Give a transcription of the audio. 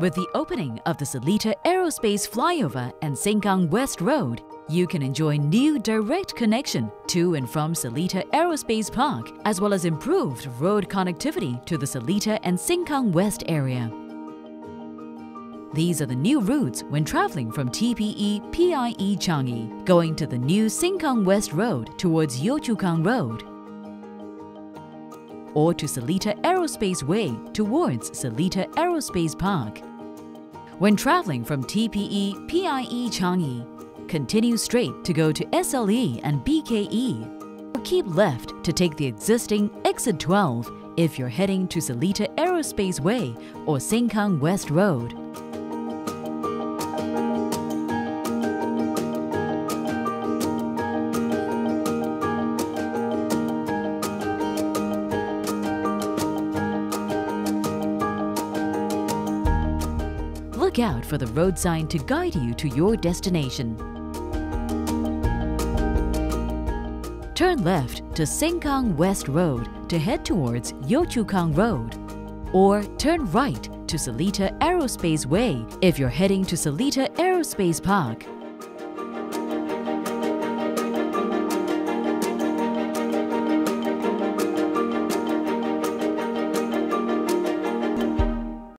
With the opening of the Seletar Aerospace Flyover and Sengkang West Road, you can enjoy new direct connection to and from Seletar Aerospace Park, as well as improved road connectivity to the Seletar and Sengkang West area. These are the new routes when traveling from TPE PIE Changi, going to the new Sengkang West Road towards Yio Chu Kang Road, or to Seletar Aerospace Way towards Seletar Aerospace Park. When traveling from TPE PIE Changi, continue straight to go to SLE and BKE, or keep left to take the existing Exit 12 if you're heading to Seletar Aerospace Way or Sengkang West Road. Look out for the road sign to guide you to your destination. Turn left to Sengkang West Road to head towards Yio Chu Kang Road. Or turn right to Seletar Aerospace Way if you're heading to Seletar Aerospace Park.